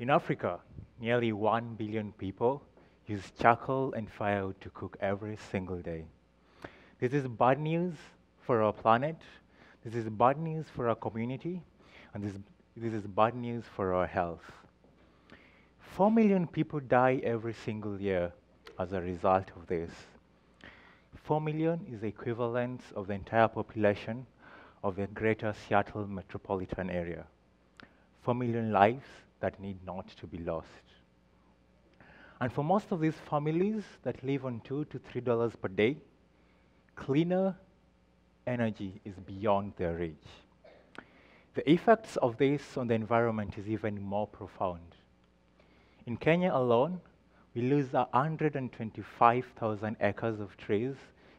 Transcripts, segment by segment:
In Africa, nearly 1 billion people use charcoal and firewood to cook every single day. This is bad news for our planet, this is bad news for our community, and this, this is bad news for our health. 4 million people die every single year as a result of this. 4 million is the equivalent of the entire population of the greater Seattle metropolitan area. 4 million lives that need not to be lost. And for most of these families that live on 2 to 3 dollars per day, cleaner energy is beyond their reach. The effects of this on the environment is even more profound. In Kenya alone, we lose 125,000 acres of trees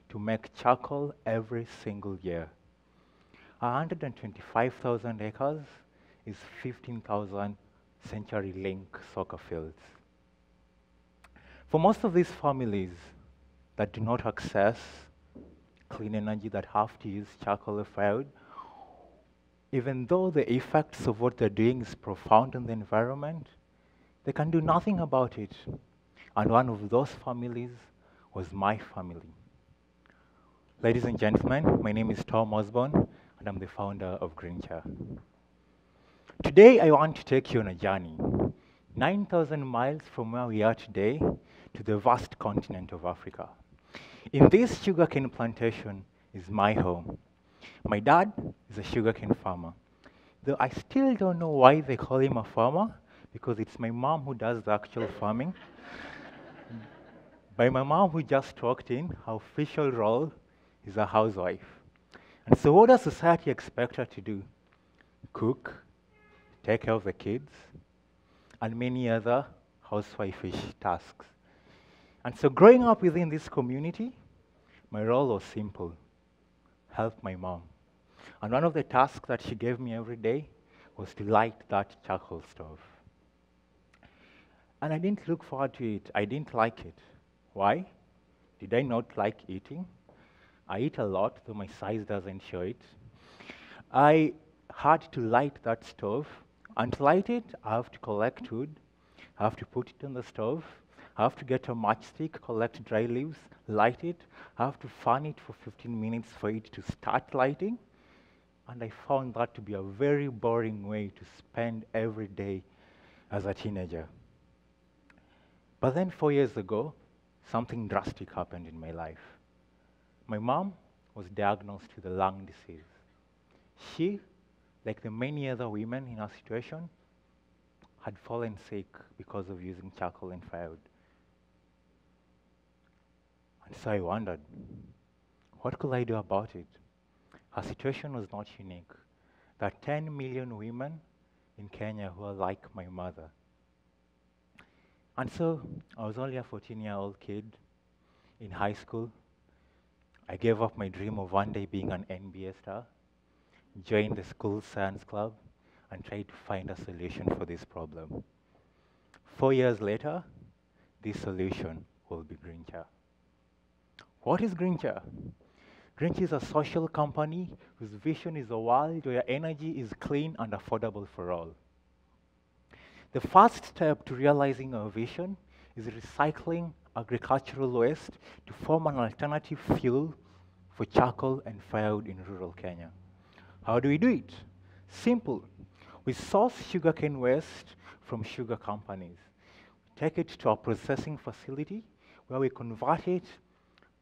to make charcoal every single year. 125,000 acres is 15,000 CenturyLink soccer fields. For most of these families that do not access clean energy, that have to use charcoal or firewood, even though the effects of what they're doing is profound on the environment, they can do nothing about it. And one of those families was my family. Ladies and gentlemen, my name is Tom Osborne, and I'm the founder of GreenChar. Today, I want to take you on a journey 9,000 miles from where we are today to the vast continent of Africa. In this sugarcane plantation is my home. My dad is a sugarcane farmer. Though I still don't know why they call him a farmer, because it's my mom who does the actual farming. By my mom who just walked in, her official role is a housewife. And so, what does society expect her to do? Cook, take care of the kids, and many other housewifish tasks. And so, growing up within this community, my role was simple help my mom. And one of the tasks that she gave me every day was to light that charcoal stove. And I didn't look forward to it. I didn't like it. Why? Did I not like eating? I eat a lot, though my size doesn't show it. I had to light that stove. And light it, I have to collect wood, I have to put it on the stove, I have to get a matchstick, collect dry leaves, light it, I have to fan it for 15 minutes for it to start lighting. And I found that to be a very boring way to spend every day as a teenager. But then, four years ago, something drastic happened in my life. My mom was diagnosed with a lung disease. She, like the many other women in our situation, had fallen sick because of using charcoal and firewood. And so I wondered, what could I do about it? Her situation was not unique. There are 10 million women in Kenya who are like my mother. And so I was only a 14 year old kid in high school. I gave up my dream of one day being an NBA star, joined the school science club, and try to find a solution for this problem. Four years later, this solution will be GreenChar. What is GreenChar? GreenChar is a social company whose vision is a world where energy is clean and affordable for all. The first step to realizing our vision is recycling agricultural waste to form an alternative fuel for charcoal and firewood in rural Kenya. How do we do it? Simple. We source sugarcane waste from sugar companies. We take it to our processing facility where we convert it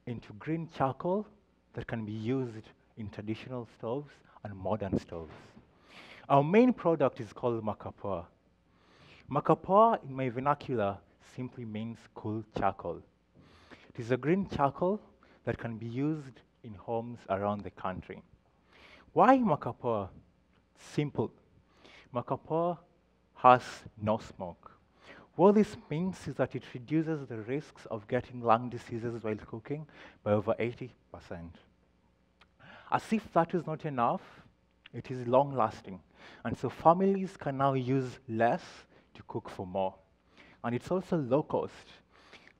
into green charcoal that can be used in traditional stoves and modern stoves. Our main product is called Makapoa. Makapoa, in my vernacular, simply means cool charcoal. It is a green charcoal that can be used in homes around the country. Why Makapoa? Simple. Makapoa has no smoke. What this means is that it reduces the risks of getting lung diseases while cooking by over 80%. As if that is not enough, it is long lasting. And so families can now use less to cook for more. And it's also low cost.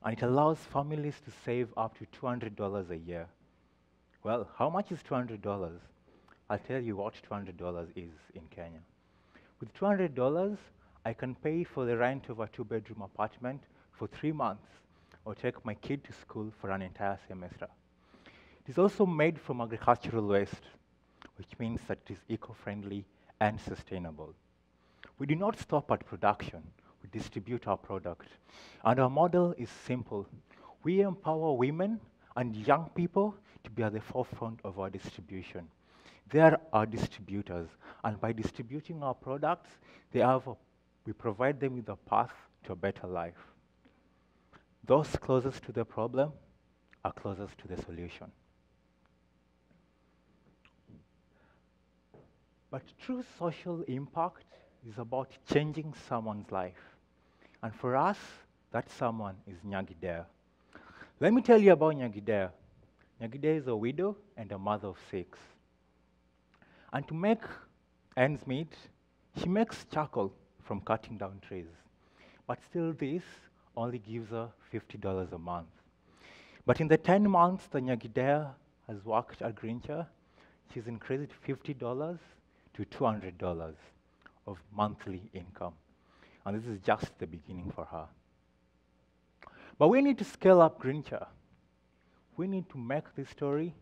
And it allows families to save up to $200 a year. Well, how much is $200? I'll tell you what $200 is in Kenya. With $200, I can pay for the rent of a two bedroom apartment for three months or take my kid to school for an entire semester. It is also made from agricultural waste, which means that it is eco friendly and sustainable. We do not stop at production, we distribute our product. And our model is simple we empower women and young people to be at the forefront of our distribution. They are our distributors, and by distributing our products, they have a, we provide them with a path to a better life. Those closest to the problem are closest to the solution. But true social impact is about changing someone's life. And for us, that someone is Nyagidea. Let me tell you about Nyagidea. Nyagidea is a widow and a mother of six. And to make ends meet, she makes charcoal from cutting down trees. But still, this only gives her $50 a month. But in the 10 months that Nyagidea has worked at GreenChar, she's increased $50 to $200 of monthly income. And this is just the beginning for her. But we need to scale up GreenChar. We need to make this story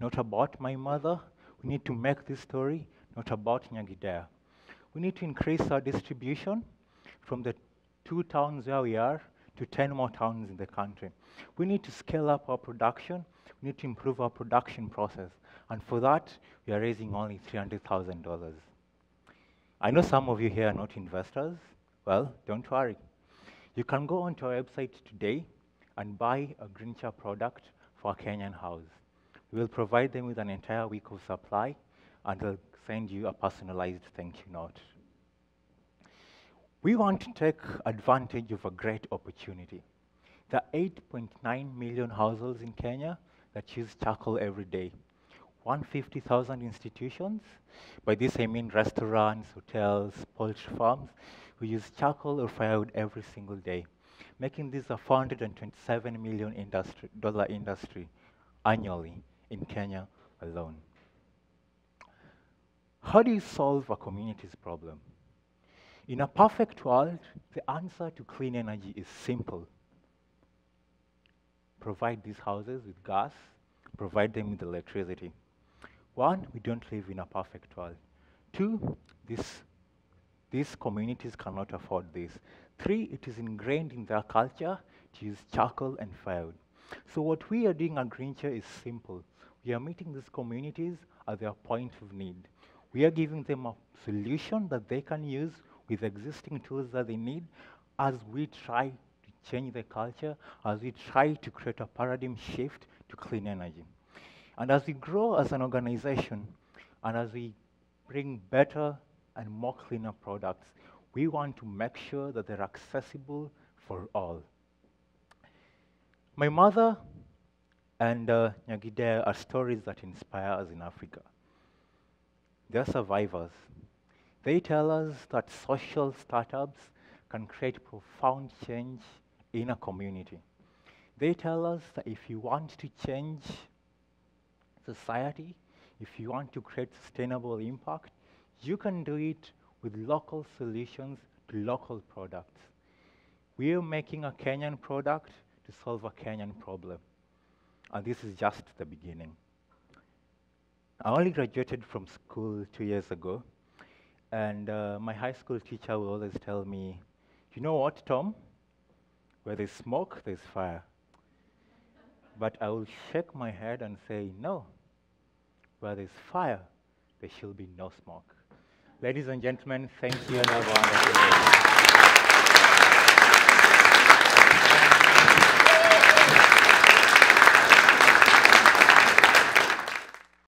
not about my mother, we need to make this story not about Nyagidea. We need to increase our distribution from the two towns where we are to 10 more towns in the country. We need to scale up our production. We need to improve our production process. And for that, we are raising only $300,000. I know some of you here are not investors. Well, don't worry. You can go onto our website today and buy a GreenChar product for a Kenyan house. We will provide them with an entire week of supply and they'll send you a personalized thank you note. We want to take advantage of a great opportunity. There are 8.9 million households in Kenya that use charcoal every day. 150,000 institutions, by this I mean restaurants, hotels, poultry farms, who use charcoal or firewood every single day, making this a 427 million industry, dollar industry annually in Kenya alone. How do you solve a community's problem? In a perfect world, the answer to clean energy is simple. Provide these houses with gas, provide them with electricity. One, we don't live in a perfect world. Two, this, these communities cannot afford this. Three, it is ingrained in their culture to use charcoal and firewood. So what we are doing at GreenChar is simple. We are meeting these communities at their point of need. We are giving them a solution that they can use with existing tools that they need as we try to change the culture, as we try to create a paradigm shift to clean energy. And as we grow as an organization, and as we bring better and more cleaner products, we want to make sure that they're accessible for all. My mother and uh, Nyagidea are stories that inspire us in Africa. They're survivors. They tell us that social startups can create profound change in a community. They tell us that if you want to change society, if you want to create sustainable impact, you can do it with local solutions to local products. We are making a Kenyan product to solve a Kenyan problem. And this is just the beginning. I only graduated from school two years ago, and uh, my high school teacher will always tell me, You know what, Tom? Where there's smoke, there's fire. but I will shake my head and say, No. Where there's fire, there shall be no smoke. Ladies and gentlemen, thank you and have a wonderful day.